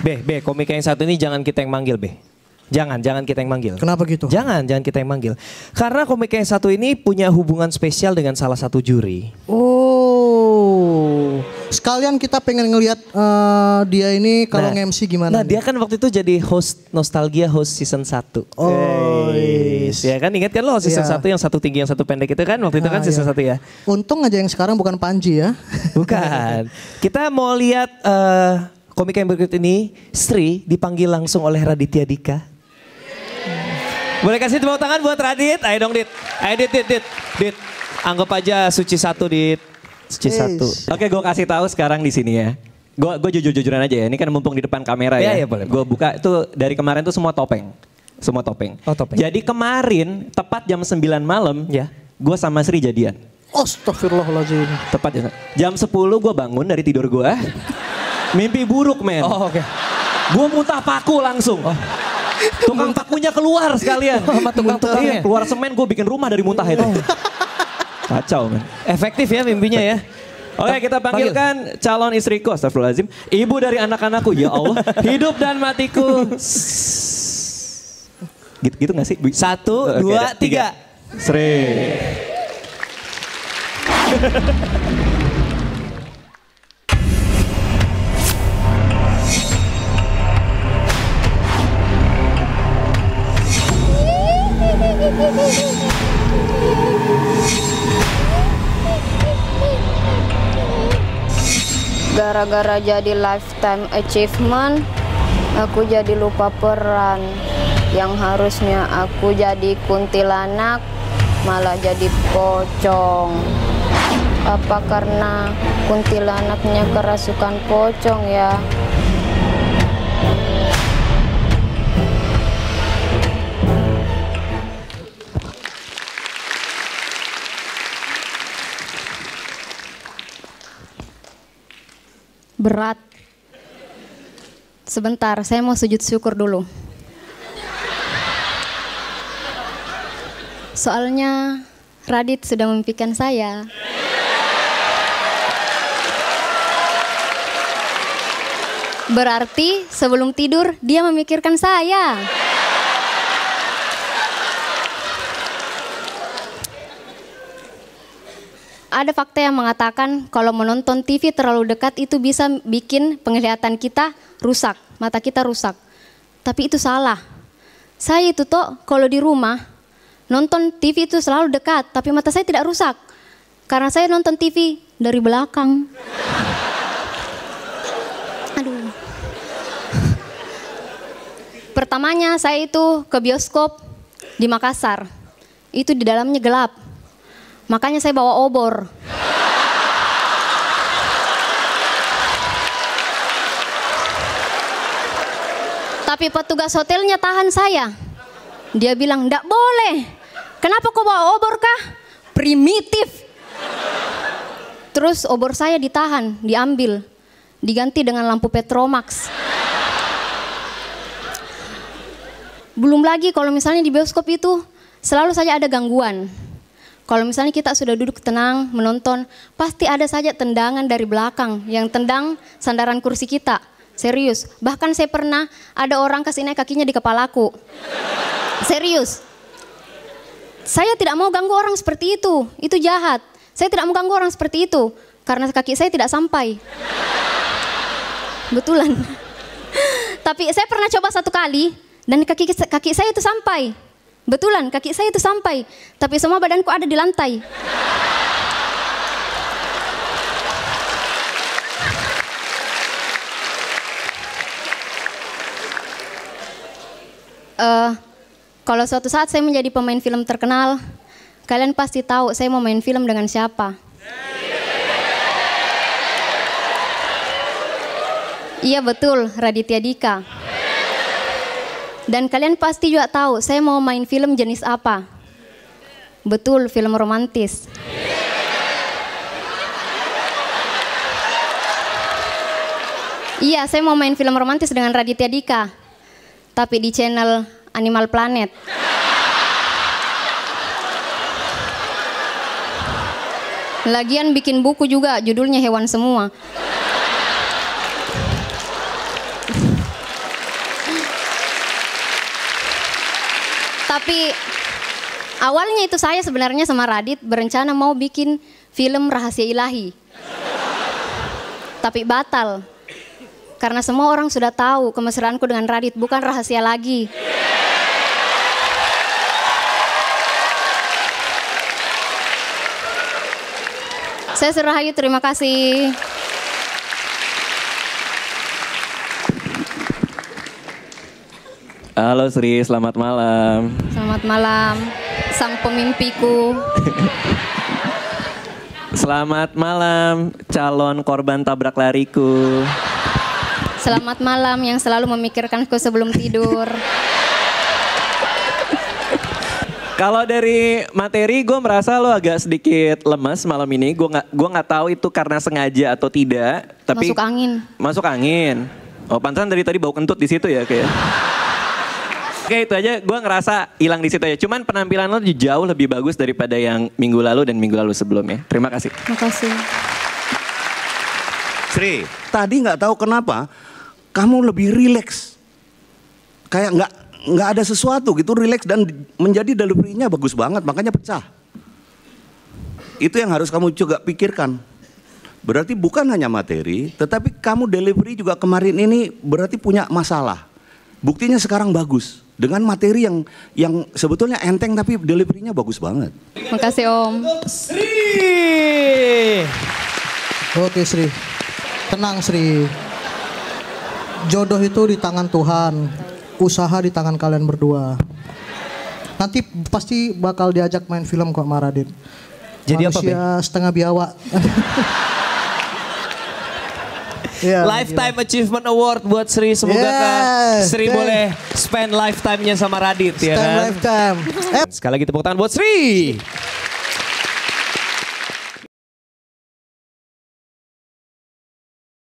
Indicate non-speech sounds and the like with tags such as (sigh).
B, B, komika yang satu ini jangan kita yang manggil, B. Jangan, jangan kita yang manggil. Kenapa gitu? Jangan, jangan kita yang manggil. Karena komika yang satu ini punya hubungan spesial dengan salah satu juri. Oh. Sekalian kita pengen ngelihat eh, dia ini kalau Nah, nge-MC gimana. Nah, nih? dia kan waktu itu jadi host Nostalgia host season 1. Oh, Yes. Ya kan ingat kan lo season. 1 yang satu tinggi yang satu pendek itu kan waktu itu kan Ah, season iya. 1 ya. Untung aja yang sekarang bukan Panji ya. Bukan. (laughs) Kita mau lihat eh, komika yang berikut ini, Sri dipanggil langsung oleh Raditya Dika. Boleh kasih tepuk tangan buat Radit? Ayo dong Dit. Ayo Dit, Dit, Dit. Dit, anggap aja suci satu Dit. Suci Yes. satu. Oke, gue kasih tahu sekarang di sini ya. Gue gue jujur-jujuran aja ya. Ini kan mumpung di depan kamera ya. Iya, iya, boleh, Gue buka itu dari kemarin tuh semua topeng. Semua topeng. Oh, topeng. Jadi kemarin tepat jam 9 malam, Ya. gue sama Sri jadian. Astagfirullahaladzim. Tepat jam, jam 10 gue bangun dari tidur gue. Mimpi buruk men. Oh, oke. Gue muntah paku langsung. Tukang pakunya keluar sekalian. Sama tukang-tukangnya. Iya, keluar semen gue bikin rumah dari muntah itu. Kacau men. Efektif ya mimpinya ya. Oke kita panggilkan calon istriku Astagfirullahaladzim Ibu dari anak-anakku Ya Allah Hidup dan matiku Gitu, gitu gak sih? Satu, Oke, dua, ada. tiga. Sri Gara-gara jadi lifetime achievement, aku jadi lupa peran. Yang harusnya aku jadi kuntilanak, malah jadi pocong. Apa karena kuntilanaknya kerasukan pocong ya? Berat. Sebentar, saya mau sujud syukur dulu. Soalnya Radit sudah memimpikan saya. Berarti sebelum tidur dia memikirkan saya. Ada fakta yang mengatakan kalau menonton TV terlalu dekat itu bisa bikin penglihatan kita rusak, mata kita rusak. Tapi itu salah. Saya itu toh kalau di rumah nonton TV itu selalu dekat, tapi mata saya tidak rusak. Karena saya nonton TV dari belakang. (laughs) Aduh. Pertamanya saya itu ke bioskop di Makassar. Itu di dalamnya gelap. Makanya saya bawa obor. Tapi petugas hotelnya tahan saya. Dia bilang, "Ndak boleh. Kenapa kau bawa obor kah? Primitif." Terus obor saya ditahan, diambil, diganti dengan lampu Petromax. Belum lagi kalau misalnya di bioskop itu selalu saja ada gangguan. Kalau misalnya kita sudah duduk tenang menonton, pasti ada saja tendangan dari belakang yang tendang sandaran kursi kita. Serius, bahkan saya pernah ada orang kasih naik kakinya di kepalaku. Serius. Saya tidak mau ganggu orang seperti itu, itu jahat. Saya tidak mau ganggu orang seperti itu, karena kaki saya tidak sampai. Betulan. (laughs) Tapi saya pernah coba satu kali, dan kaki, kaki saya itu sampai. Betulan, kaki saya itu sampai. Tapi semua badanku ada di lantai. Eh, kalau suatu saat saya menjadi pemain film terkenal, kalian pasti tahu saya mau main film dengan siapa. Iya betul, Raditya Dika. Dan kalian pasti juga tahu saya mau main film jenis apa. Betul, film romantis. Iya, saya mau main film romantis dengan Raditya Dika. Tapi di channel Animal Planet. Lagian bikin buku juga, judulnya hewan semua. Tapi awalnya itu saya sebenarnya sama Radit berencana mau bikin film Rahasia Ilahi. Tapi batal. Karena semua orang sudah tahu kemesraanku dengan Radit bukan rahasia lagi. Saya Surahayu, terima kasih. Halo Sri, selamat malam. Selamat malam, sang pemimpiku. Selamat malam calon korban tabrak lariku. Selamat malam yang selalu memikirkanku sebelum tidur. Kalau dari materi gue merasa lo agak sedikit lemes malam ini. Gue nggak gue nggak tahu itu karena sengaja atau tidak. Tapi Masuk angin. Masuk angin. Oh pantesan dari tadi bau kentut di situ ya kayak. Oke itu aja gue ngerasa hilang di situ ya. Cuman penampilan lo jauh lebih bagus daripada yang minggu lalu dan minggu lalu sebelumnya. Terima kasih. Terima kasih. Sri, tadi nggak tahu kenapa kamu lebih rileks. Kayak nggak nggak ada sesuatu gitu rileks dan menjadi delivery-nya bagus banget makanya pecah. Itu yang harus kamu juga pikirkan. Berarti bukan hanya materi, tetapi kamu delivery juga kemarin ini berarti punya masalah. Buktinya sekarang bagus dengan materi yang yang sebetulnya enteng tapi delivery-nya bagus banget. Terima kasih Om. Sri. Oke Sri, tenang Sri. Jodoh itu di tangan Tuhan, usaha di tangan kalian berdua. Nanti pasti bakal diajak main film kok Maradit. Jadi apa, Manusia setengah biawak. (laughs) Iya, Lifetime Achievement Award buat Sri. Semoga Yeah, Kak Sri boleh spend lifetime-nya sama Radit ya Time kan. lifetime. Sekali lagi tepuk tangan buat Sri.